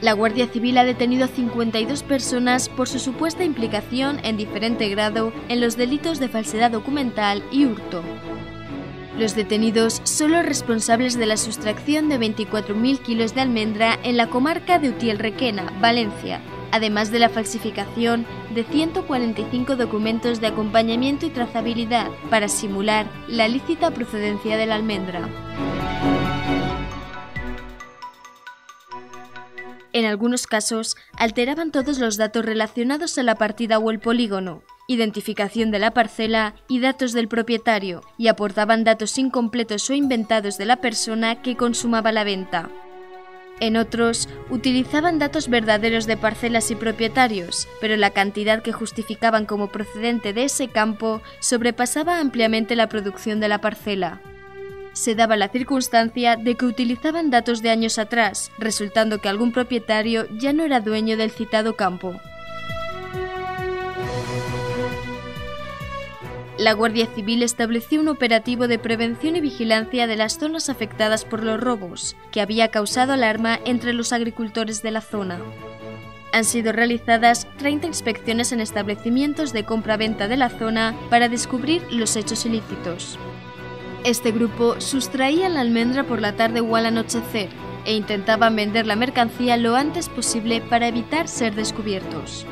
La Guardia Civil ha detenido a 52 personas por su supuesta implicación en diferente grado en los delitos de falsedad documental y hurto. Los detenidos son los responsables de la sustracción de 24.000 kilos de almendra en la comarca de Utiel-Requena, Valencia, además de la falsificación de 145 documentos de acompañamiento y trazabilidad para simular la lícita procedencia de la almendra. En algunos casos, alteraban todos los datos relacionados a la partida o el polígono, identificación de la parcela y datos del propietario, y aportaban datos incompletos o inventados de la persona que consumaba la venta. En otros, utilizaban datos verdaderos de parcelas y propietarios, pero la cantidad que justificaban como procedente de ese campo sobrepasaba ampliamente la producción de la parcela se daba la circunstancia de que utilizaban datos de años atrás, resultando que algún propietario ya no era dueño del citado campo. La Guardia Civil estableció un operativo de prevención y vigilancia de las zonas afectadas por los robos, que había causado alarma entre los agricultores de la zona. Han sido realizadas 30 inspecciones en establecimientos de compra-venta de la zona para descubrir los hechos ilícitos. Este grupo sustraía la almendra por la tarde o al anochecer e intentaban vender la mercancía lo antes posible para evitar ser descubiertos.